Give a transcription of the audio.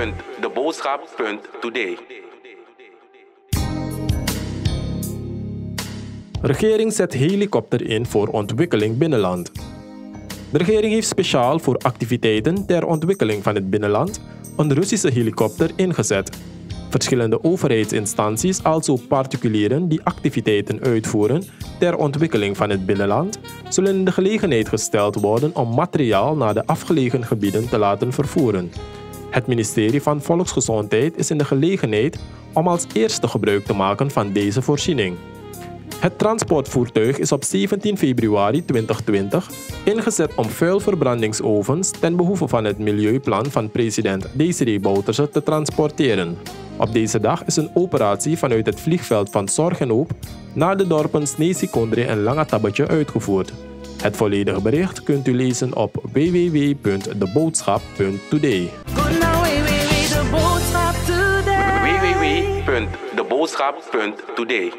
www.deboodschap.today. Regering zet helikopter in voor ontwikkeling binnenland. De regering heeft speciaal voor activiteiten ter ontwikkeling van het binnenland een Russische helikopter ingezet. Verschillende overheidsinstanties, als ook particulieren die activiteiten uitvoeren ter ontwikkeling van het binnenland, zullen in de gelegenheid gesteld worden om materiaal naar de afgelegen gebieden te laten vervoeren. Het ministerie van Volksgezondheid is in de gelegenheid om als eerste gebruik te maken van deze voorziening. Het transportvoertuig is op 17 februari 2020 ingezet om vuilverbrandingsovens ten behoeve van het milieuplan van president Desiree Bouterse te transporteren. Op deze dag is een operatie vanuit het vliegveld van Zorgenhoop naar de dorpen Sneesikondre en Langatabbetje uitgevoerd. Het volledige bericht kunt u lezen op www.deboodschap.today. www.deboodschap.today.